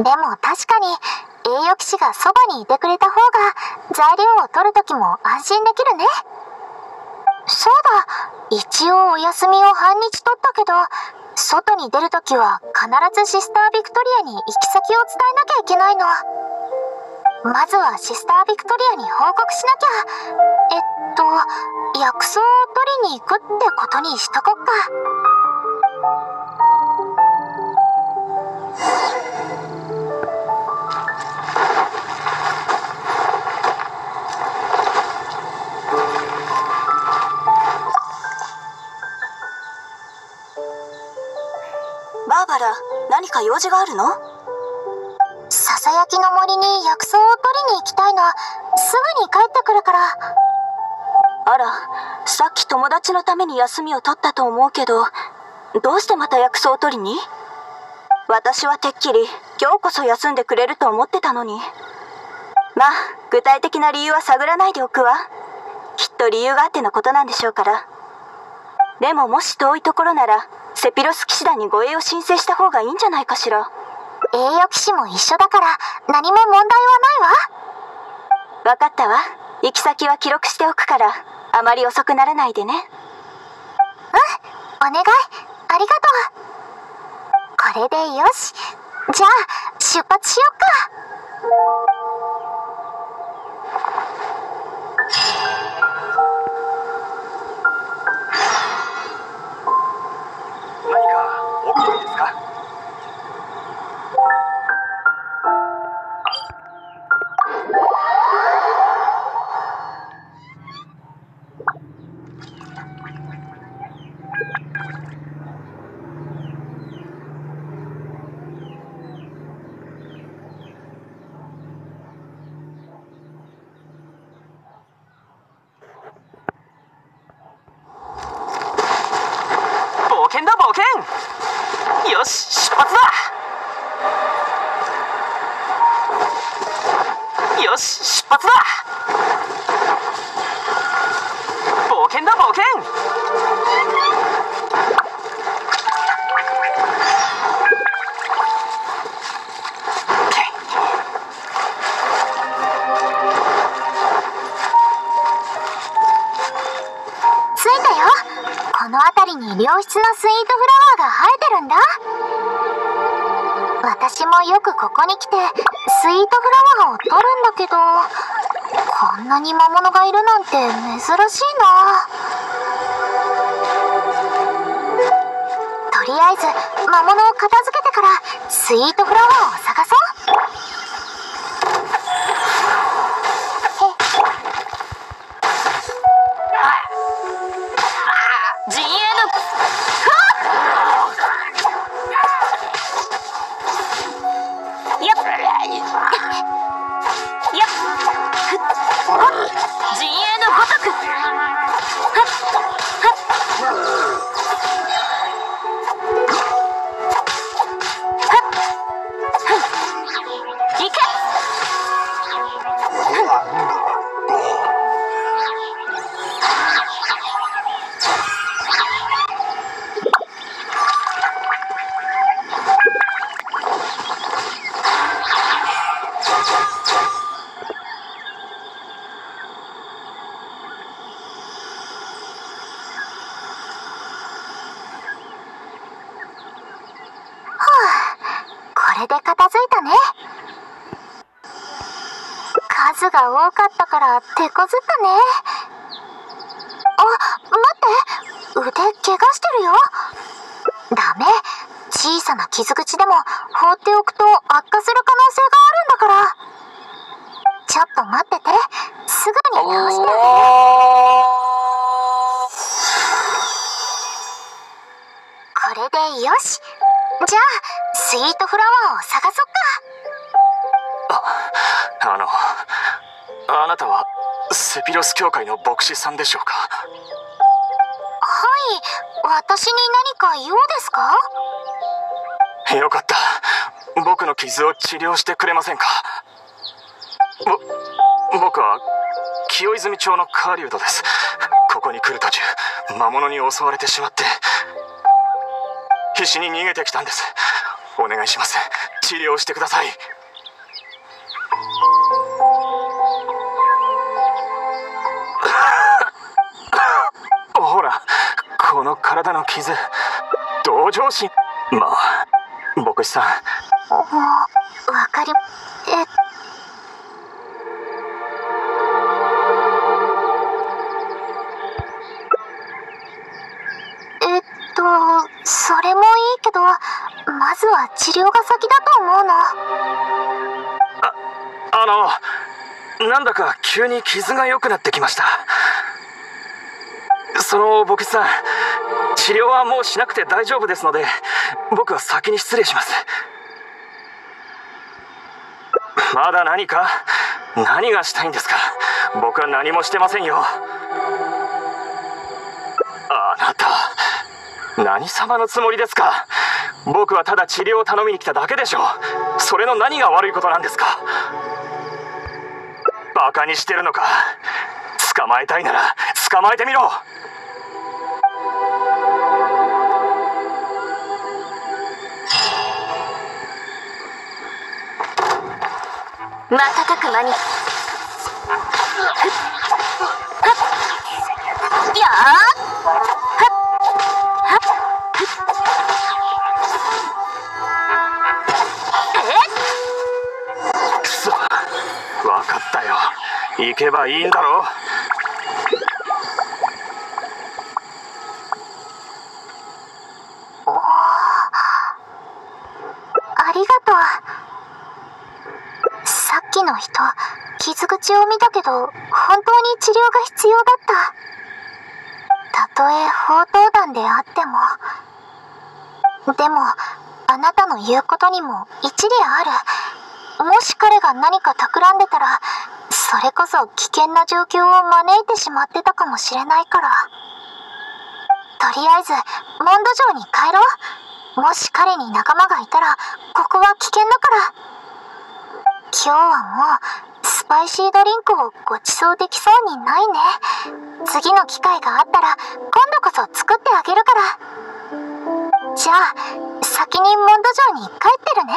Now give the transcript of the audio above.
でも確かに栄誉騎士がそばにいてくれた方が材料を取るときも安心できるね。そうだ。一応お休みを半日取ったけど外に出るときは必ずシスタービクトリアに行き先を伝えなきゃいけないの。まずはシスタービクトリアに報告しなきゃ。えっと薬草を取りに行くってことにしとこっか。バーバラ何か用事があるの？ささやきの森に薬草を取りに行きたいの。すぐに帰ってくるから。あらさっき友達のために休みを取ったと思うけどどうしてまた薬草を取りに？私はてっきり今日こそ休んでくれると思ってたのに。まあ具体的な理由は探らないでおくわ。きっと理由があってのことなんでしょうからでももし遠いところならセピロス騎士団に護衛を申請した方がいいんじゃないかしら。栄誉騎士も一緒だから何も問題はないわ。分かったわ。行き先は記録しておくからあまり遅くならないでね。うんお願い。ありがとう。これでよし。じゃあ出発しよっかよし出発だ。よし出発だ。冒険だ冒険。着いたよ。この辺りに良質なスイートフラワーが生えてるんだ。私もよくここに来てスイートフラワーを取るんだけどこんなに魔物がいるなんて珍しいな。とりあえず魔物を片付けてからスイートフラワーを探そう。れで片付いたね。数が多かったから手こずったね。あ待って。腕怪我してるよ。ダメ。小さな傷口でも放っておくと悪化する可能性があるんだから。ちょっと待ってて。すぐに直して。あげるこれでよしじゃあスイートフラワーを探そっか。あのあなたはセピロス教会の牧師さんでしょうか？はい私に何か用ですか？よかった。僕の傷を治療してくれませんか？ぼ僕は清泉町の狩人です。ここに来る途中魔物に襲われてしまって必死に逃げてきたんです。お願いします。治療してください。ほらこの体の傷。同情心。まあ牧師さん。わかりええそれもいいけどまずは治療が先だと思うの。ああのなんだか急に傷が良くなってきました。その牧師さん治療はもうしなくて大丈夫ですので僕は先に失礼します。まだ何か？何がしたいんですか？僕は何もしてませんよ。何様のつもりですか？僕はただ治療を頼みに来ただけでしょう。それの何が悪いことなんですか？バカにしてるのか？捕まえたいなら捕まえてみろ！瞬く間に。やくそ。分かったよ。行けばいいんだろ。ありがとう。さっきの人傷口を見たけど本当に治療が必要だった。たとえ砲刀弾であってもでもあなたの言うことにも一理ある。もし彼が何か企んでたらそれこそ危険な状況を招いてしまってたかもしれないから。とりあえずモンド城に帰ろ。うもし彼に仲間がいたらここは危険だから。今日はもうパイシードリンクをご馳走できそうにないね。次の機会があったら今度こそ作ってあげるから。じゃあ先にモンド城に帰ってるね。